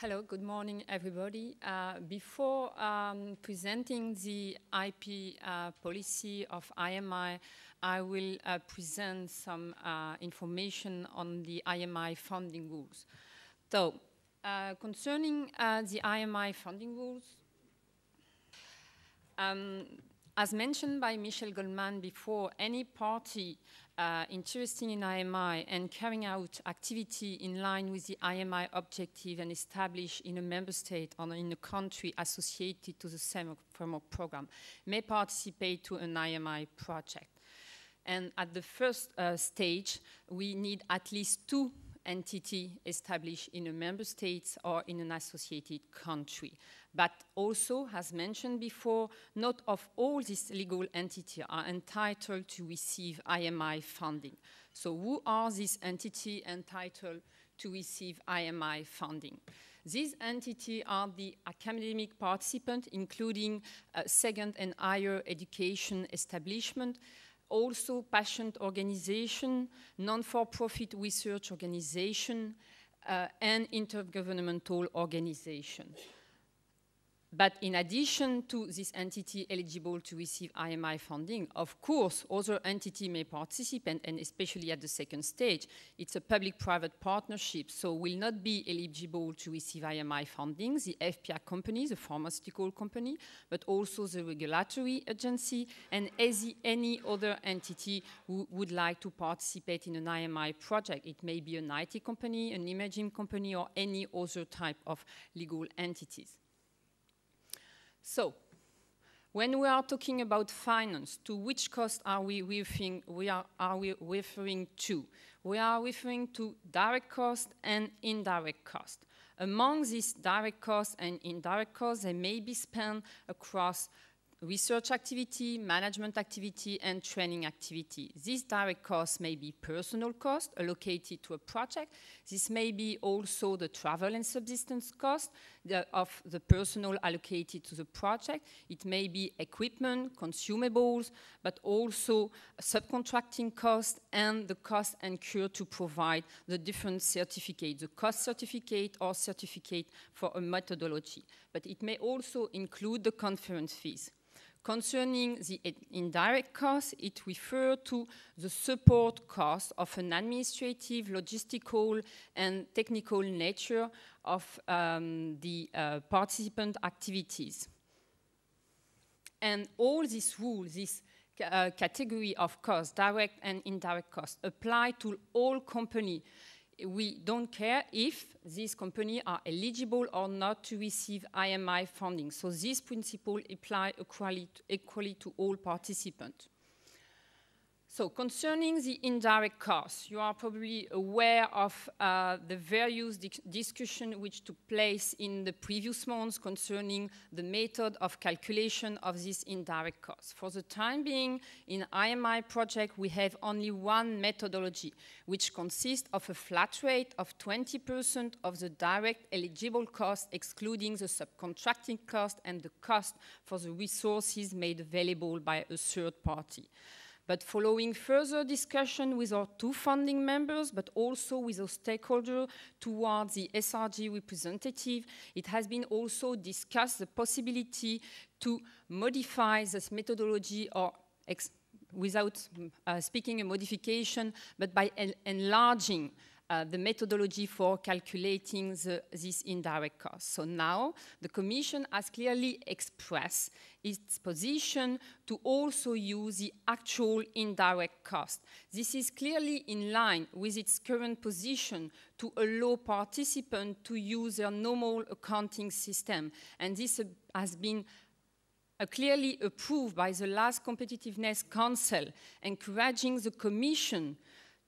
Hello, good morning, everybody. Uh, before um, presenting the IP uh, policy of IMI, I will uh, present some uh, information on the IMI funding rules. So, uh, concerning uh, the IMI funding rules, um, as mentioned by Michel Goldman before, any party uh, interested in IMI and carrying out activity in line with the IMI objective and established in a member state or in a country associated to the same framework program may participate to an IMI project. And at the first uh, stage, we need at least two entity established in a member state or in an associated country. But also, as mentioned before, not of all these legal entities are entitled to receive IMI funding. So who are these entities entitled to receive IMI funding? These entities are the academic participants, including uh, second and higher education establishment, also patient organization, non-for-profit research organization, uh, and intergovernmental organization. But in addition to this entity eligible to receive IMI funding, of course, other entities may participate, and especially at the second stage, it's a public-private partnership, so will not be eligible to receive IMI funding, the EFPIA company, the pharmaceutical company, but also the regulatory agency, and any other entity who would like to participate in an IMI project. It may be an IT company, an imaging company, or any other type of legal entities. So, when we are talking about finance, to which cost are we referring, we are, are we referring to? We are referring to direct cost and indirect cost. Among these direct costs and indirect costs, they may be spent across research activity, management activity, and training activity. These direct costs may be personal costs allocated to a project. This may be also the travel and subsistence cost of the personal allocated to the project. It may be equipment, consumables, but also subcontracting costs and the cost incurred to provide the different certificates, the cost certificate or certificate for a methodology. But it may also include the conference fees. Concerning the indirect costs, it refers to the support cost of an administrative, logistical, and technical nature of um, the uh, participant activities. And all these rules, this uh, category of costs, direct and indirect costs, apply to all companies we don't care if these companies are eligible or not to receive IMI funding. So this principle applies equally, equally to all participants. So concerning the indirect costs, you are probably aware of uh, the various discussion which took place in the previous months concerning the method of calculation of this indirect costs. For the time being, in IMI project, we have only one methodology, which consists of a flat rate of 20% of the direct eligible cost, excluding the subcontracting cost and the cost for the resources made available by a third party. But following further discussion with our two funding members, but also with our stakeholder towards the SRG representative, it has been also discussed the possibility to modify this methodology or without uh, speaking a modification, but by en enlarging uh, the methodology for calculating the, this indirect cost. So now the Commission has clearly expressed its position to also use the actual indirect cost. This is clearly in line with its current position to allow participants to use their normal accounting system. And this uh, has been uh, clearly approved by the last Competitiveness Council, encouraging the Commission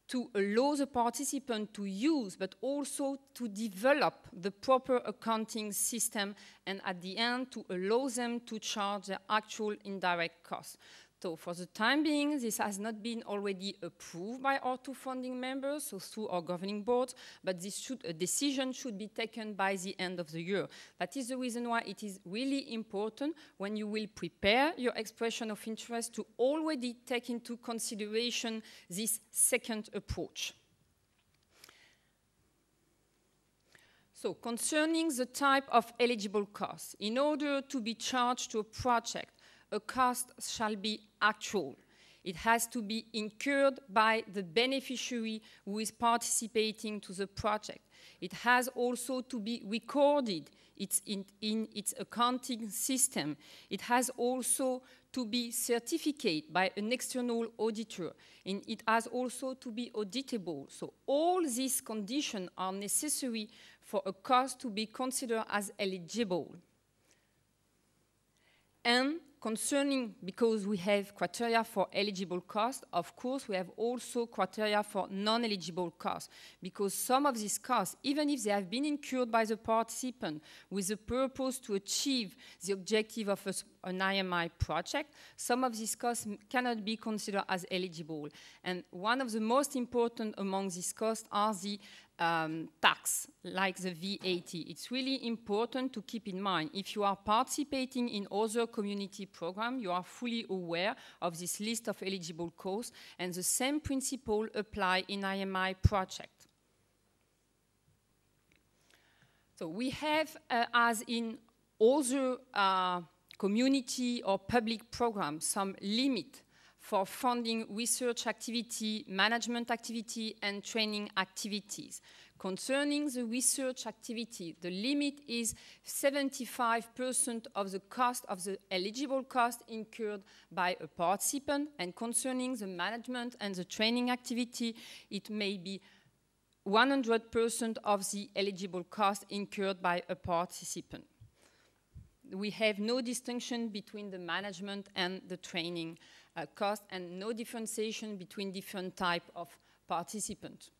to allow the participant to use, but also to develop the proper accounting system and at the end to allow them to charge the actual indirect costs. So for the time being, this has not been already approved by our two funding members, so through our governing board, but this should, a decision should be taken by the end of the year. That is the reason why it is really important when you will prepare your expression of interest to already take into consideration this second approach. So concerning the type of eligible costs, in order to be charged to a project, a cost shall be actual. It has to be incurred by the beneficiary who is participating to the project. It has also to be recorded it's in, in its accounting system. It has also to be certificated by an external auditor, and it has also to be auditable. So all these conditions are necessary for a cost to be considered as eligible. And concerning, because we have criteria for eligible costs, of course, we have also criteria for non-eligible costs, because some of these costs, even if they have been incurred by the participant with the purpose to achieve the objective of a, an IMI project, some of these costs cannot be considered as eligible. And one of the most important among these costs are the um, tax, like the VAT. It's really important to keep in mind. If you are participating in other community programs, you are fully aware of this list of eligible costs, and the same principle apply in IMI project. So we have, uh, as in other uh, community or public programs, some limit for funding research activity, management activity, and training activities. Concerning the research activity, the limit is 75% of the cost of the eligible cost incurred by a participant, and concerning the management and the training activity, it may be 100% of the eligible cost incurred by a participant. We have no distinction between the management and the training uh, cost and no differentiation between different type of participants.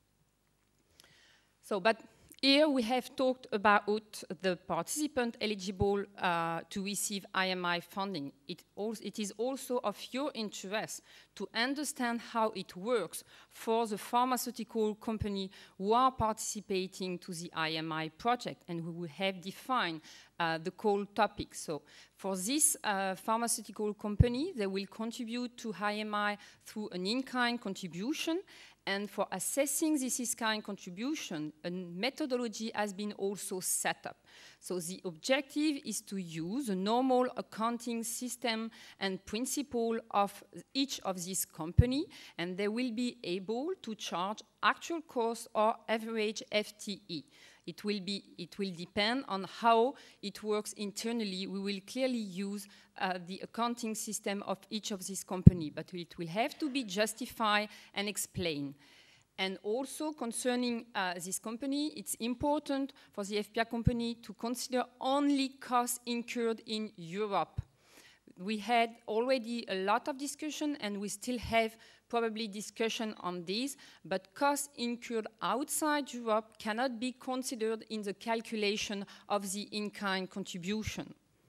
So, but here we have talked about the participant eligible uh, to receive IMI funding. It, it is also of your interest to understand how it works for the pharmaceutical company who are participating to the IMI project and who will have defined uh, the core topics. So for this uh, pharmaceutical company, they will contribute to IMI through an in-kind contribution and for assessing this kind contribution, a methodology has been also set up. So the objective is to use the normal accounting system and principle of each of these company, and they will be able to charge actual cost or average FTE. It will, be, it will depend on how it works internally. We will clearly use uh, the accounting system of each of these companies, but it will have to be justified and explained. And also concerning uh, this company, it's important for the EFPIA company to consider only costs incurred in Europe. We had already a lot of discussion and we still have probably discussion on this, but costs incurred outside Europe cannot be considered in the calculation of the in-kind contribution.